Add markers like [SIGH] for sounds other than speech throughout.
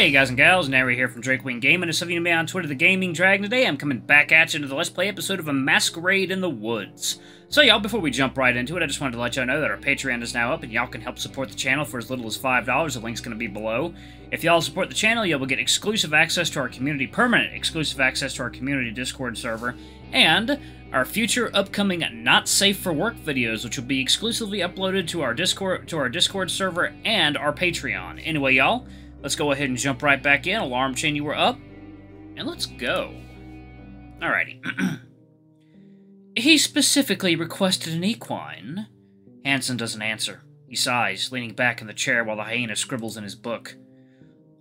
Hey guys and gals, Nary here from Drakewing Gaming, and some of you me on Twitter, the Gaming Dragon. Today I'm coming back at you to the Let's Play episode of A Masquerade in the Woods. So y'all, before we jump right into it, I just wanted to let y'all know that our Patreon is now up, and y'all can help support the channel for as little as $5, the link's going to be below. If y'all support the channel, y'all will get exclusive access to our community, permanent exclusive access to our community Discord server, and our future upcoming not safe for work videos which will be exclusively uploaded to our discord to our discord server and our patreon anyway y'all let's go ahead and jump right back in. Alarm chain you were up. And let's go. Alrighty. [CLEARS THROAT] He specifically requested an equine. Hanson doesn't answer. He sighs leaning back in the chair while the hyena scribbles in his book.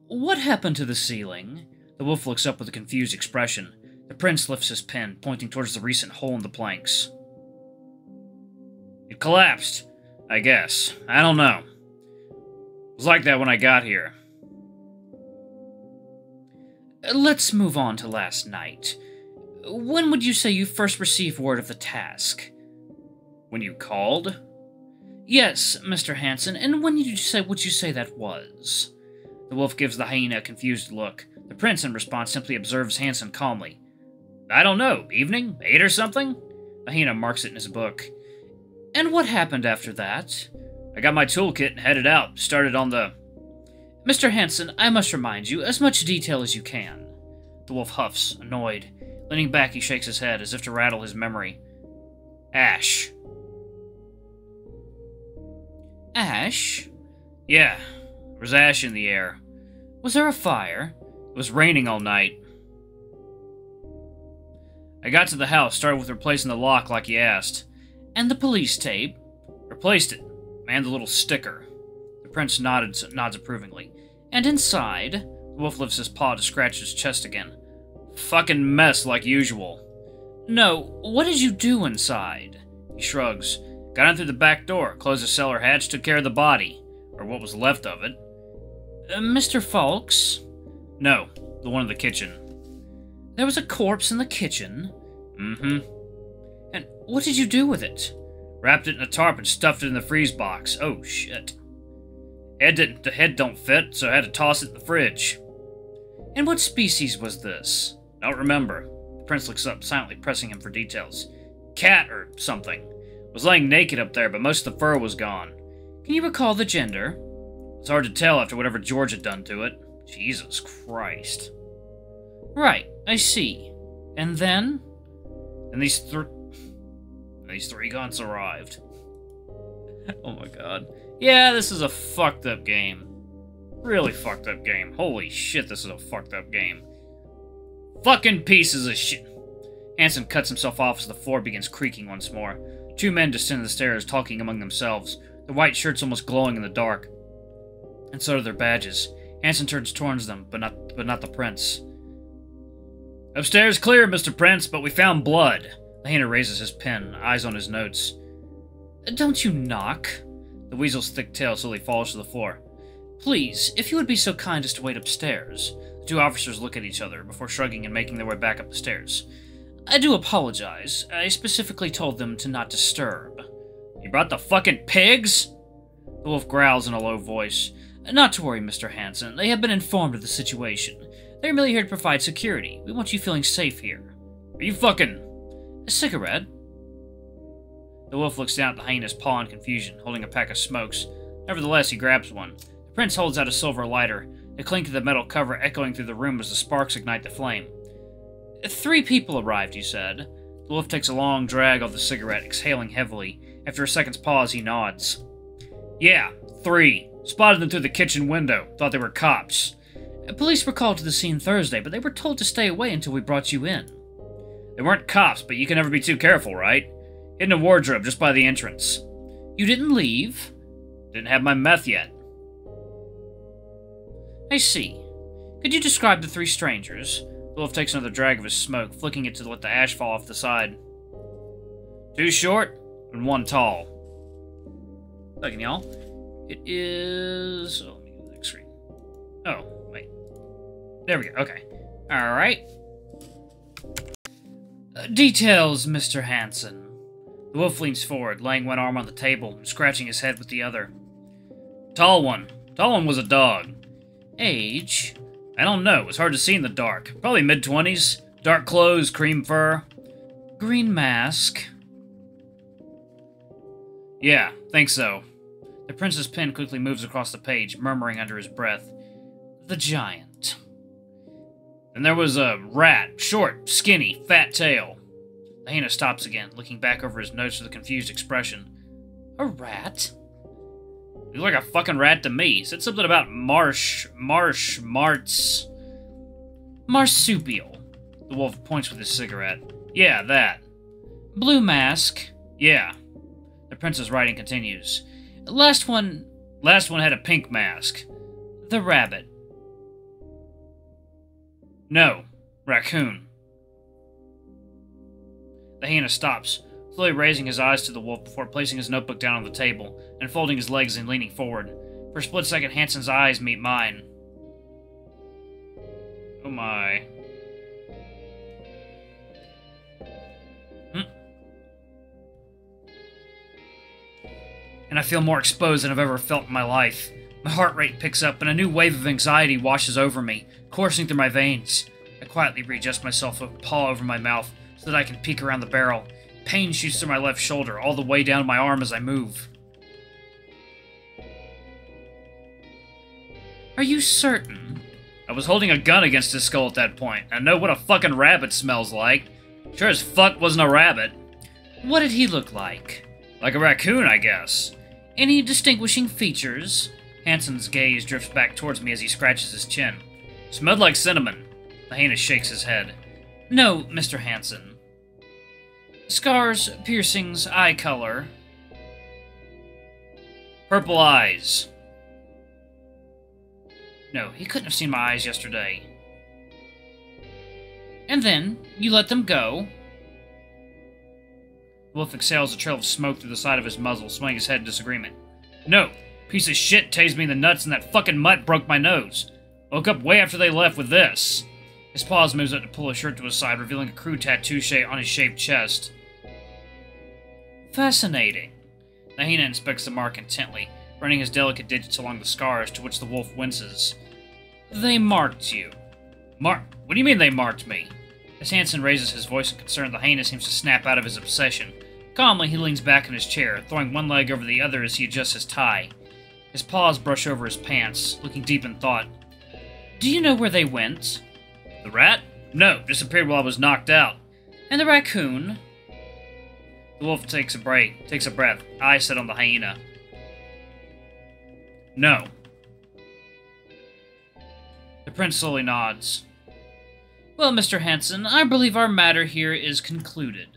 What happened to the ceiling? The wolf looks up with a confused expression. The prince lifts his pen, pointing towards the recent hole in the planks. It collapsed, I guess. I don't know. It was like that when I got here. Let's move on to last night. When would you say you first received word of the task? When you called? Yes, Mr. Hanson, and when did you say would you say that was? The wolf gives the hyena a confused look. The prince, in response, simply observes Hanson calmly. I don't know, evening? Eight or something? The hyena marks it in his book. And what happened after that? I got my toolkit and headed out. Started on the. Mr. Hanson, I must remind you, as much detail as you can. The wolf huffs, annoyed. Leaning back, he shakes his head as if to rattle his memory. Ash. Ash? Yeah, there was ash in the air. Was there a fire? It was raining all night. I got to the house, started with replacing the lock like you asked. And the police tape? Replaced it. And the little sticker. The prince nodded, nods approvingly. And inside? The wolf lifts his paw to scratch his chest again. Fucking mess like usual. No, what did you do inside? He shrugs. Got in through the back door, closed the cellar hatch, took care of the body. Or what was left of it. Uh, Mr. Falk's? No, the one in the kitchen. There was a corpse in the kitchen? Mm-hmm. And what did you do with it? Wrapped it in a tarp and stuffed it in the freeze box. Oh, shit. Head didn't, the head don't fit, so I had to toss it in the fridge. And what species was this? Don't remember. The prince looks up, silently pressing him for details. Cat or something. Was laying naked up there, but most of the fur was gone. Can you recall the gender? It's hard to tell after whatever George had done to it. Jesus Christ. Right, I see. And then? And these three... [SIGHS] These three guns arrived. [LAUGHS] oh my god. Yeah, this is a fucked up game. Really fucked up game. Holy shit, this is a fucked up game. Fucking pieces of shit. Hanson cuts himself off as the floor begins creaking once more. Two men descend the stairs, talking among themselves, their white shirts almost glowing in the dark. And so do their badges. Hanson turns towards them, but not but not the prince. Upstairs clear, Mr. Prince, but we found blood. Lahina raises his pen, eyes on his notes. Don't you knock. The weasel's thick tail slowly falls to the floor. Please, if you would be so kind as to wait upstairs. The two officers look at each other before shrugging and making their way back up the stairs. I do apologize. I specifically told them to not disturb. You brought the fucking pigs? The wolf growls in a low voice. Not to worry, Mr. Hanson. They have been informed of the situation. They're merely here to provide security. We want you feeling safe here. Are you fucking... A cigarette? The wolf looks down at the hyena's paw in confusion, holding a pack of smokes. Nevertheless, he grabs one. The prince holds out a silver lighter, the clink of the metal cover echoing through the room as the sparks ignite the flame. Three people arrived, he said. The wolf takes a long drag of the cigarette, exhaling heavily. After a second's pause, he nods. Yeah, three. Spotted them through the kitchen window. Thought they were cops. Uh, police were called to the scene Thursday, but they were told to stay away until we brought you in. They weren't cops, but you can never be too careful, right? In a wardrobe just by the entrance. You didn't leave? Didn't have my meth yet. I see. Could you describe the three strangers? The wolf takes another drag of his smoke, flicking it to let the ash fall off the side. Two short and one tall. Second, y'all. It is. Oh, let me go to the next screen. Oh, wait. there we go. Okay. All right. Uh, details, Mr. Hanson. The wolf leans forward, laying one arm on the table and scratching his head with the other. Tall one. Tall one was a dog. Age? I don't know. It's hard to see in the dark. Probably mid 20s. Dark clothes, cream fur. Green mask. Yeah, think so. The prince's pen quickly moves across the page, murmuring under his breath. The giant. And there was a rat. Short, skinny, fat tail. Hyena stops again, looking back over his notes with a confused expression. A rat? You look like a fucking rat to me. Said something about marsh, marsh, marts. Marsupial. The wolf points with his cigarette. Yeah, that. Blue mask. Yeah. The prince's writing continues. Last one. Last one had a pink mask. The rabbit. No. Raccoon. The hyena stops, slowly raising his eyes to the wolf before placing his notebook down on the table and folding his legs and leaning forward. For a split second, Hansen's eyes meet mine. Oh my. Hmm. And I feel more exposed than I've ever felt in my life. My heart rate picks up, and a new wave of anxiety washes over me, coursing through my veins. I quietly readjust myself a paw over my mouth so that I can peek around the barrel. Pain shoots through my left shoulder, all the way down my arm as I move. Are you certain? I was holding a gun against his skull at that point. I know what a fucking rabbit smells like. Sure as fuck wasn't a rabbit. What did he look like? Like a raccoon, I guess. Any distinguishing features? Hanson's gaze drifts back towards me as he scratches his chin. Smelled like cinnamon. The hyena shakes his head. No, Mr. Hansen. Scars, piercings, eye color. Purple eyes. No, he couldn't have seen my eyes yesterday. And then, you let them go. Wolf exhales a trail of smoke through the side of his muzzle, swaying his head in disagreement. No! Piece of shit tased me in the nuts and that fucking mutt broke my nose. Woke up way after they left with this. His paws moves up to pull his shirt to his side, revealing a crude tattoo shape on his shaved chest. Fascinating. Hyena inspects the mark intently, running his delicate digits along the scars, to which the wolf winces. They marked you. Mark? What do you mean they marked me? As Hansen raises his voice in concern, the hyena seems to snap out of his obsession. Calmly, he leans back in his chair, throwing one leg over the other as he adjusts his tie. His paws brush over his pants, looking deep in thought. Do you know where they went? The rat? No, disappeared while I was knocked out. And the raccoon? The wolf takes a break, takes a breath, I sit on the hyena. No. The prince slowly nods. Well, Mr. Hansen, I believe our matter here is concluded.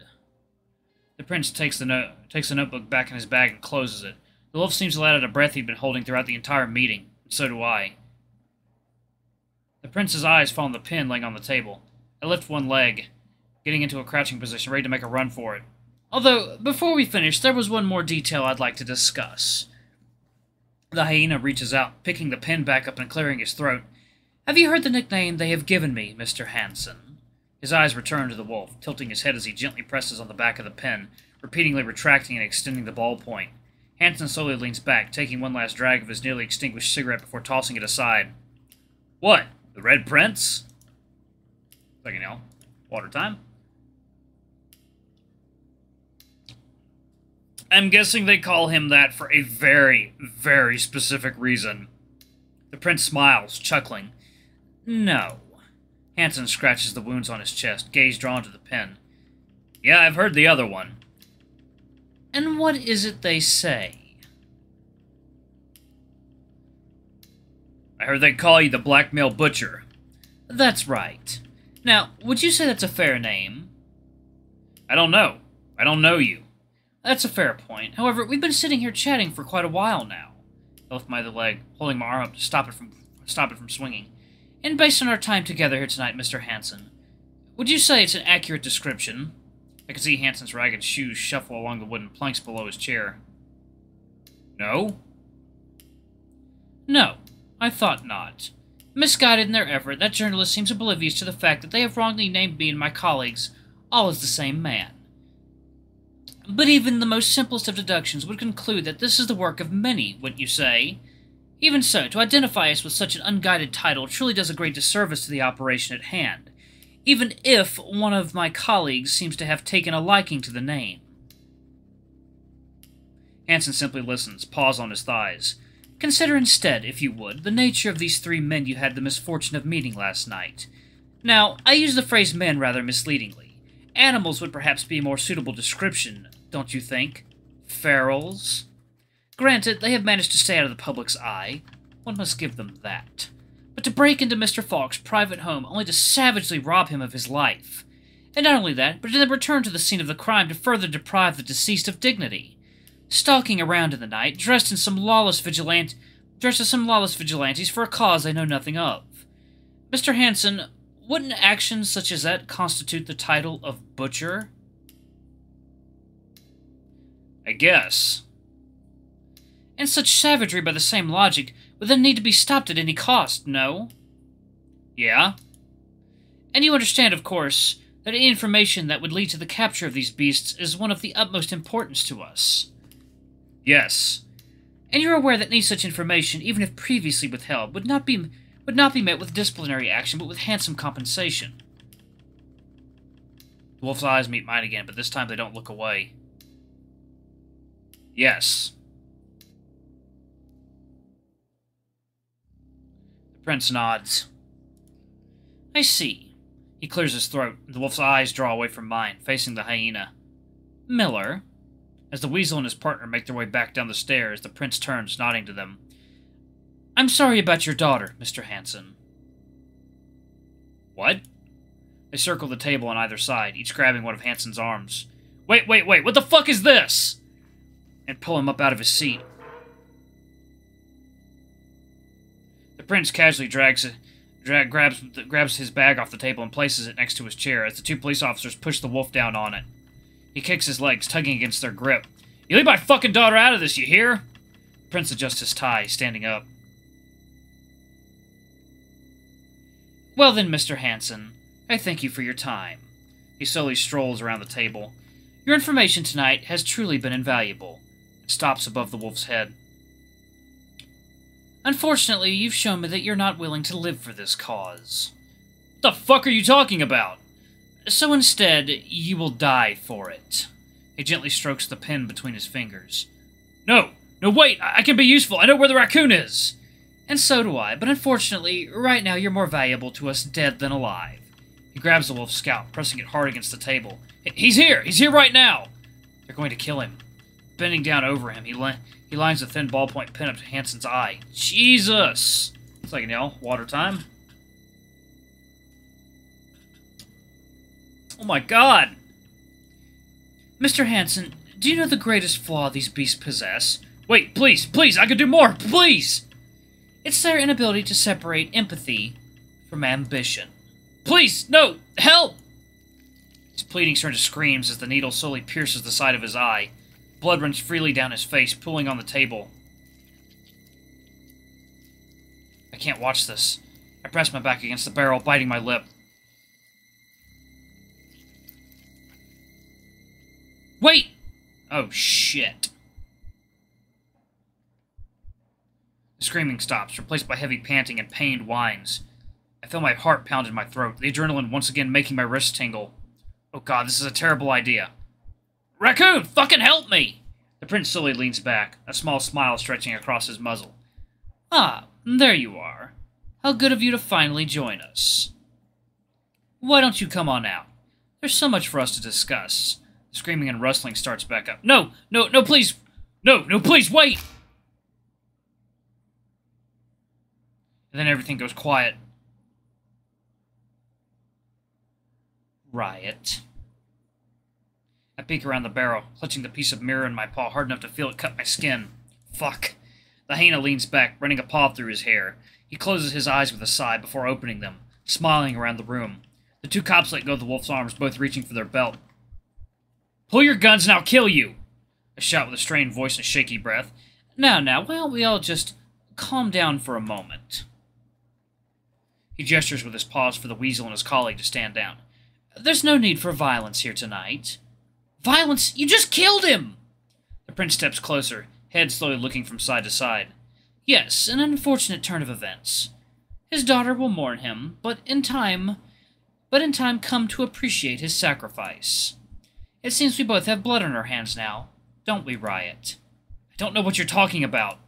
The prince takes the note, takes the notebook back in his bag and closes it. The wolf seems to let out a breath he'd been holding throughout the entire meeting. So do I. The prince's eyes fall on the pen laying on the table. I lift one leg, getting into a crouching position, ready to make a run for it. Although, before we finish, there was one more detail I'd like to discuss. The hyena reaches out, picking the pen back up and clearing his throat. Have you heard the nickname they have given me, Mr. Hansen? His eyes return to the wolf, tilting his head as he gently presses on the back of the pen, repeatedly retracting and extending the ballpoint. Hansen slowly leans back, taking one last drag of his nearly extinguished cigarette before tossing it aside. What? The Red Prince? Second now. Water time. I'm guessing they call him that for a very, very specific reason. The prince smiles, chuckling. No. Hansen scratches the wounds on his chest, gaze drawn to the pen. Yeah, I've heard the other one. And what is it they say? I heard they call you the Blackmail Butcher. That's right. Now, would you say that's a fair name? I don't know. I don't know you. That's a fair point. However, we've been sitting here chatting for quite a while now. I lift my other leg, holding my arm up to stop it from stop it from swinging. And based on our time together here tonight, Mr. Hansen, would you say it's an accurate description? I could see Hansen's ragged shoes shuffle along the wooden planks below his chair. No? No, I thought not. Misguided in their effort, that journalist seems oblivious to the fact that they have wrongly named me and my colleagues all as the same man. But even the most simplest of deductions would conclude that this is the work of many, wouldn't you say? Even so, to identify us with such an unguided title truly does a great disservice to the operation at hand, even if one of my colleagues seems to have taken a liking to the name. Hanson simply listens, paws on his thighs. Consider instead, if you would, the nature of these three men you had the misfortune of meeting last night. Now, I use the phrase men rather misleadingly. Animals would perhaps be a more suitable description, don't you think? Ferals? Granted, they have managed to stay out of the public's eye. One must give them that. But to break into Mr. Falk's private home only to savagely rob him of his life. And not only that, but to then return to the scene of the crime to further deprive the deceased of dignity. Stalking around in the night, dressed in some lawless vigilant dressed as some lawless vigilantes for a cause I know nothing of. Mr. Hanson, wouldn't actions such as that constitute the title of butcher? I guess. And such savagery by the same logic would then need to be stopped at any cost, no? Yeah. And you understand, of course, that any information that would lead to the capture of these beasts is one of the utmost importance to us. Yes. And you're aware that any such information, even if previously withheld, would not be would not be met with disciplinary action, but with handsome compensation. The wolf's eyes meet mine again, but this time they don't look away. Yes. The prince nods. I see. He clears his throat. The wolf's eyes draw away from mine, facing the hyena. Miller. As the weasel and his partner make their way back down the stairs, the prince turns, nodding to them. I'm sorry about your daughter, Mr. Hanson. What? They circle the table on either side, each grabbing one of Hanson's arms. Wait, wait, wait, what the fuck is this? And pull him up out of his seat. The prince casually drags drag, grabs, grabs his bag off the table and places it next to his chair as the two police officers push the wolf down on it. He kicks his legs, tugging against their grip. You leave my fucking daughter out of this, you hear? Prince adjusts his tie, standing up. Well then, Mr. Hanson, I thank you for your time. He slowly strolls around the table. Your information tonight has truly been invaluable. It stops above the wolf's head. Unfortunately, you've shown me that you're not willing to live for this cause. What the fuck are you talking about? So instead, you will die for it. He gently strokes the pen between his fingers. No! No, wait! I can be useful! I know where the raccoon is! And so do I, but unfortunately, right now you're more valuable to us dead than alive. He grabs the wolf's scalp, pressing it hard against the table. He's here! He's here right now! They're going to kill him. Bending down over him, he, li he lines a thin ballpoint pen up to Hanson's eye. Jesus! It's like, you know, water time. Oh my god! Mr. Hanson, do you know the greatest flaw these beasts possess? Wait, please, please, I could do more, please! It's their inability to separate empathy from ambition. Please, no! Help! His pleadings turn to screams as the needle slowly pierces the side of his eye. Blood runs freely down his face, pooling on the table. I can't watch this. I press my back against the barrel, biting my lip. Wait! Oh, shit. Screaming stops, replaced by heavy panting and pained whines. I feel my heart pound in my throat, the adrenaline once again making my wrists tingle. Oh god, this is a terrible idea. Raccoon, fucking help me! The prince slowly leans back, a small smile stretching across his muzzle. Ah, there you are. How good of you to finally join us. Why don't you come on out? There's so much for us to discuss. The screaming and rustling starts back up. No, no, no, please! No, no, please, wait! And then everything goes quiet. Riot. I peek around the barrel, clutching the piece of mirror in my paw hard enough to feel it cut my skin. Fuck. The hyena leans back, running a paw through his hair. He closes his eyes with a sigh before opening them, smiling around the room. The two cops let go of the wolf's arms, both reaching for their belt. Pull your guns and I'll kill you! I shout with a strained voice and a shaky breath. Now, now, why don't we all just calm down for a moment? He gestures with his paws for the weasel and his colleague to stand down. There's no need for violence here tonight. Violence? You just killed him! The prince steps closer, head slowly looking from side to side. Yes, an unfortunate turn of events. His daughter will mourn him, but in time but in time come to appreciate his sacrifice. It seems we both have blood on our hands now, don't we, Riot? I don't know what you're talking about.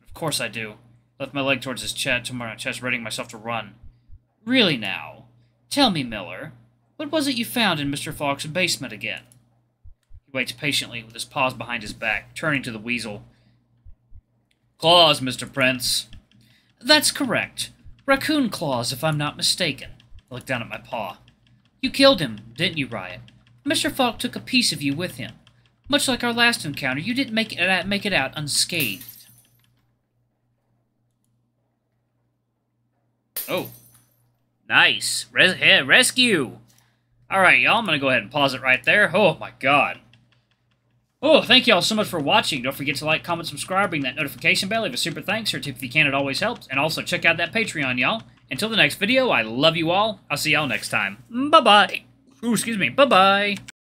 But of course I do. Left my leg towards his chest, to my chest, readying myself to run. Really now? Tell me, Miller, what was it you found in Mr. Falk's basement again? He waits patiently, with his paws behind his back, turning to the weasel. Claws, Mr. Prince. That's correct. Raccoon claws, if I'm not mistaken. I look down at my paw. You killed him, didn't you, Riot? Mr. Falk took a piece of you with him. Much like our last encounter, you didn't make it make it out unscathed. Oh. Nice. Res hey, rescue! Alright, y'all, I'm gonna go ahead and pause it right there. Oh, my God. Oh, thank you all so much for watching. Don't forget to like, comment, subscribe, ring that notification bell, leave a super thanks or tip if you can, it always helps. And also check out that Patreon, y'all. Until the next video, I love you all. I'll see y'all next time. Bye-bye. Ooh, excuse me. Bye-bye.